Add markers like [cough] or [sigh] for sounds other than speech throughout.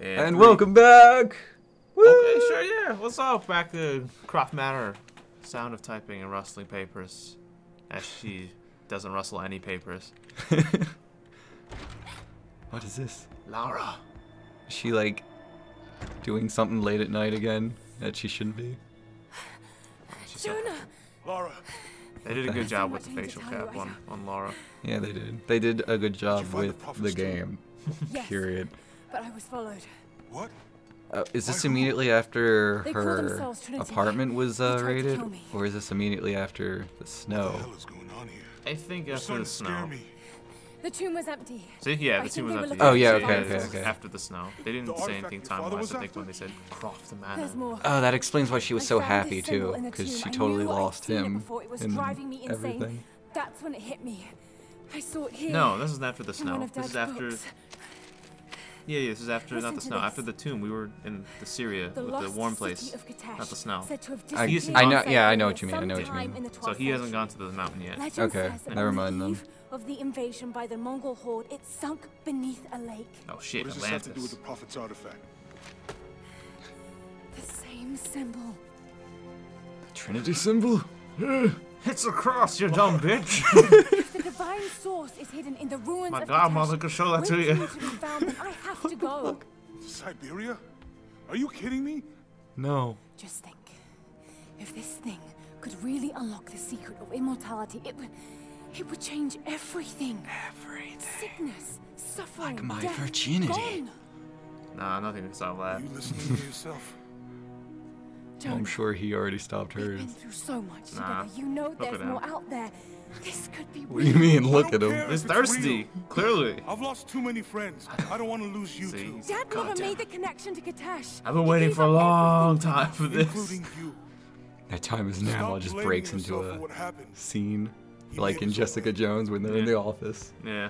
And three- welcome back. Woo! Okay, sure, yeah. What's up? Back to Croft Manor. Sound of typing and rustling papers. As she doesn't rustle any papers. [laughs] what is this? Lara. Is she like doing something late at night again that she shouldn't be? She said, Jonah! Lara, they did a good job with the facial cap right on, on Lara. Yeah, they did. They did a good job find the with the game. [laughs] Yes, Period. But I was followed. what? Uh, is this immediately after They her apartment was uh, raided, or is this immediately after the What snow? the hell is going on here? I think You're after starting the snow. me. The tomb was empty. See, yeah, the think tomb was empty. Oh, yeah, Yeah, okay, okay, okay. After the snow. They didn't The say anything time wise, was I think, after? when they said Croft the Manor. Oh, that explains why she was so happy too, because she totally lost seen it him before. It was and driving me insane. everything. That's when it hit me. I saw it here. No, this isn't after the snow. This is Dad's after. Books. Yeah, yeah, this is after, not the snow, this. after the tomb. We were in the Syria, The with the warm place. not the snow. said to have I- I know- yeah, I know what you mean, I know what you mean. So he hasn't gone to the mountain yet. Legend Okay, says that never on the mind then. eve Of the invasion by the Mongol horde, it sunk beneath a lake. Oh shit, What does this have to do with Atlantis. the prophet's artifact? The same symbol. The Trinity symbol. [laughs] It's a cross, you dumb bitch! [laughs] If the divine source is hidden in the ruins My of godmother Kitezh, could show that to you. to be found, then I have to go. [laughs] Siberia? Are you kidding me? No. Just think, if this thing could really unlock the secret of immortality, it would, it would change everything. Everything. Sickness, suffering, Like my death, virginity. gone. nah, nothing can stop that. You listening to yourself? Jonah, I'm sure he already stopped hers. we've been through so much Nah, together. You know there's at more out there. This could be What do you mean? Look at him. He's thirsty, real. clearly. I've lost too many friends. I don't want to lose you See? two, Dad God never damn made it. the connection to Kitezh. I've been He waiting for a long time for this. including you. That time is now. Stop Just breaks into a scene, He like in Jessica. Jones when they're in the office. Yeah,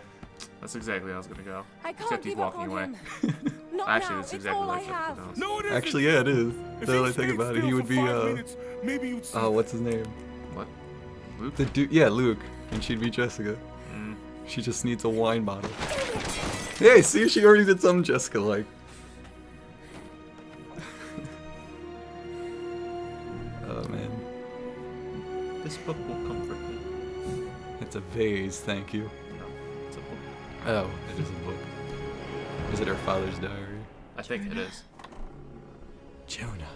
that's exactly how I was gonna go. I can't Except he's walking away. [laughs] Not Actually, that's it's exactly all like I Jessica have. Jones. No, it isn't. Actually, yeah, it is. If Now that I think about it, he would be five uh, minutes, maybe you'd see. oh, what's his name? What? Luke? The dude, yeah, Luke, and she'd be Jessica. Mm. She just needs a wine bottle. Hey, see, she already did something Jessica like. [laughs] oh man, This book will comfort me. it's a vase. Thank you. No, it's a book. Oh, it is a book. Is it her father's diary? I think it is. Jonah.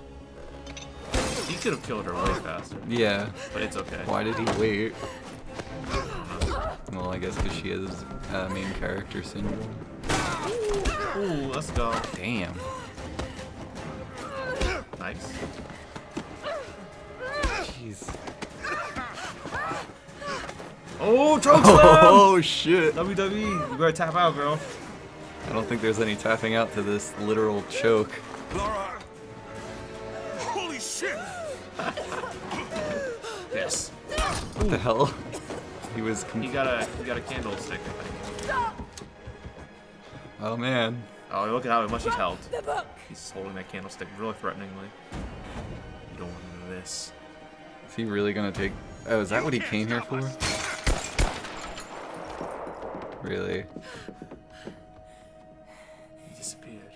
He could have killed her way faster, Yeah. but it's okay. Why did he wait? Well, I guess because she has uh, main character syndrome. Ooh, let's go. Damn. Nice. Jeez. Oh, [laughs] choke! Oh shit! WWE, you better tap out, girl. I don't think there's any tapping out to this literal choke. Lara. Holy! Yes. What the hell? He was. He got a he got a candlestick. I think. oh man. Oh, look at how much he's held. He's holding that candlestick really threateningly. You don't want this. Is he really gonna take? Oh, is that what he came here for? Really? He disappeared.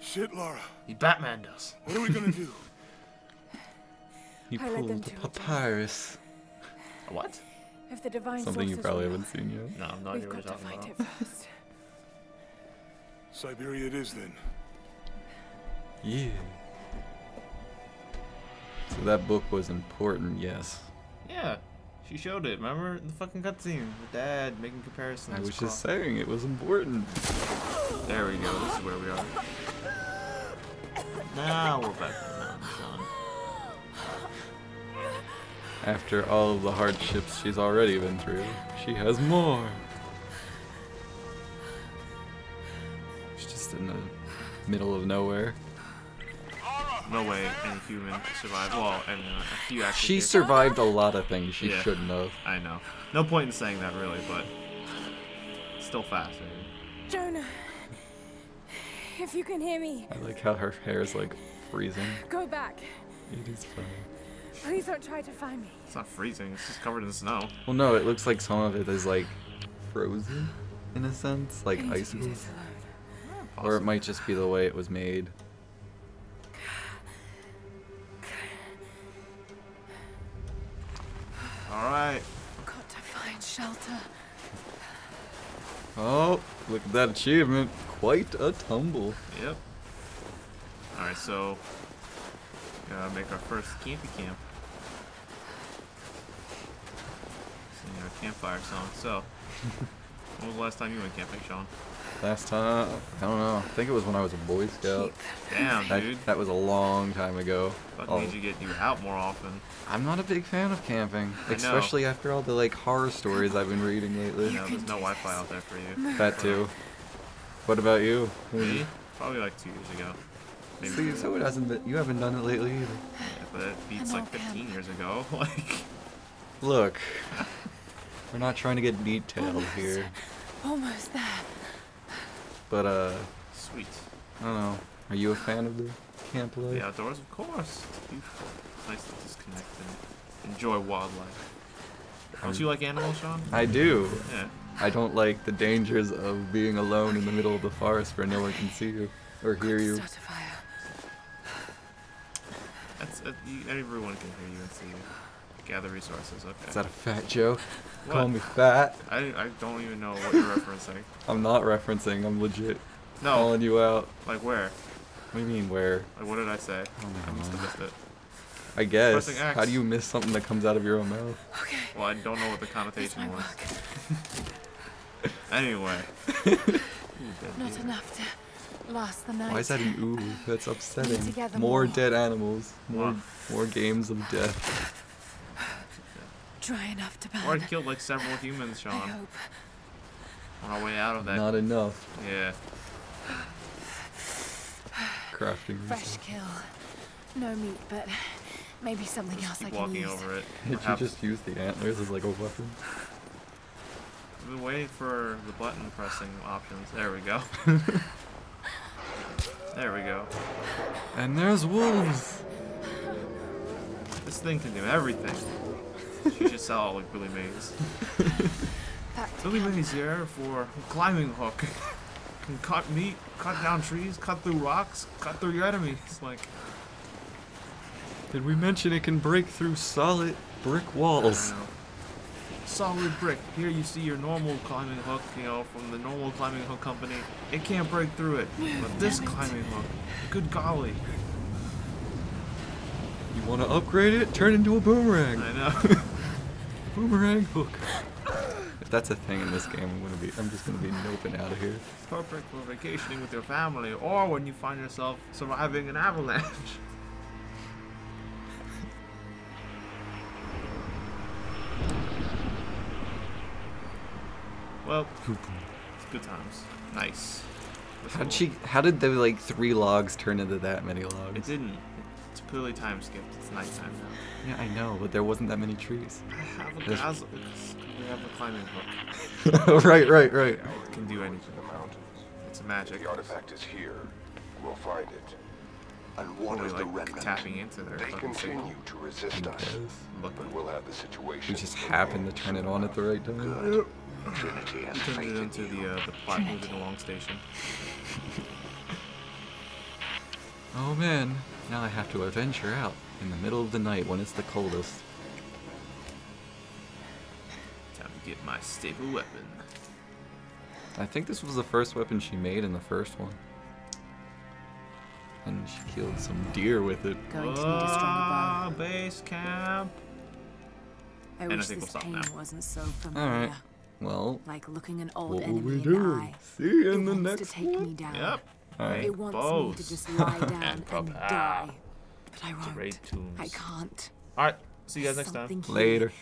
Shit, Lara. He Batman does. What are we gonna do? [laughs] He I pulled the papyrus. What? If the divine Something you probably haven't seen yet. No, I'm not We've idea what got you're to find about. it [laughs] first. Siberia it is then. Yeah. So that book was important, yes. Yeah, she showed it. Remember in the fucking cutscene? The dad making comparisons. I was just saying it was important. There we go. This is where we are. Now we're back After all of the hardships she's already been through, she has more. She's just in the middle of nowhere. No way any human survived. Well, and uh, a few actually. She did. survived a lot of things she Yeah. shouldn't have. I know. No point in saying that really, but still fascinating. Jonah, if you can hear me, I like how her hair is like freezing. go back. It is funny. Please don't try to find me. It's not freezing. It's just covered in snow. Well, no, it looks like some of it is like frozen in a sense, like I need to icicles. Or it might just be the way it was made. All right. Got to find shelter. Oh, look at that achievement. Quite a tumble. Yep. All right, so gotta make our first campy camp. Sing our campfire song. So, [laughs] when was the last time you went camping, Sean? Last time, I don't know. I think it was when I was a Boy Scout. Damn, That, dude. that was a long time ago. Fuck Oh, need you get you out more often. I'm not a big fan of camping, especially after all the like horror stories I've been reading lately. You know, there's no Wi-Fi out there for you. That too. What about you? Me? Probably like two years ago. Maybe. See, so it hasn't been. You haven't done it lately either. Yeah, but it beats I'm like 15 years ago. [laughs] like, Look, [laughs] we're not trying to get detailed Almost. here, Almost there. but uh, sweet. I don't know. Are you a fan of the camp life? The outdoors, of course. It's beautiful. It's nice to disconnect and enjoy wildlife. Don't you like animals, Sean? I do. Yeah. I don't like the dangers of being alone in the middle of the forest where no one can see you or hear you. Start a fire. That's uh, you, everyone can hear you and see you. Gather resources. Okay. Is that a fat joke? What? Call me fat. I, I don't even know what you're referencing. [laughs] I'm not referencing. I'm legit No. calling you out. Like where? What do you mean where? Like what did I say? Oh, I never must have mind. missed it. I guess. How do you miss something that comes out of your own mouth? Okay. Well, I don't know what the connotation might was. [laughs] Anyway. [laughs] Not enough to last the night. Why is that an ooh? That's upsetting. More more. dead animals. More Wow. more games of death. Dry enough to burn. Or I killed like several humans, I Sean, hope. on our way out of that. Not enough. Yeah. Crafting. Fresh resources. kill. No meat, but maybe something else I Keep can walking use. over it. Did you just use the antlers as like a weapon? I've been waiting for the button pressing options. There we go. [laughs] there we go. And there's wolves. This thing can do everything. She should sell like Billy Mays. Back to Billy camp. Mays here for climbing hook. can cut meat, cut down trees, cut through rocks, cut through your enemies. Like Did we mention it can break through solid brick I walls? Don't know. Solid brick. Here you see your normal climbing hook, you know, from the normal climbing hook company. It can't break through it. But this climbing hook, good golly. You want to upgrade it? Turn into a boomerang. I know. [laughs] Boomerang hook. If that's a thing in this game, I'm gonna be. I'm just gonna be noping out of here. Perfect for vacationing with your family or when you find yourself surviving an avalanche. [laughs] well, it's good times. Nice. How'd she? How did the like three logs turn into that many logs? It didn't. It's clearly time skipped. It's nighttime now. Yeah, I know, but there wasn't that many trees. I have a There's- We have a climbing hook. [laughs] right, right, right. It can do anything. the mountains. It's magic. The artifact is here. We'll find it. And what Only is the like remnant? tapping into their They fucking signal. continue to resist us, but we'll have the situation. We just in happened to turn it on at the right time. Good. Trinity has turned faith it into you. the uh, the plot moving along station. Oh man, now I have to adventure out in the middle of the night when it's the coldest. Time to get my staple weapon. I think this was the first weapon she made in the first one. And she killed some deer with it. Going to need a stronger Ah, bow. base camp. I and I wish think this we'll stop pain now. wasn't so familiar. Alright. Well, Like looking an old what will enemy we in do? the eye. See you in the next to take one. me down. Yep. Alright. It wants me to just lie [laughs] down And and, prepare. die. But I won't. Raid tombs. I can't. All right. See you guys next time. Later.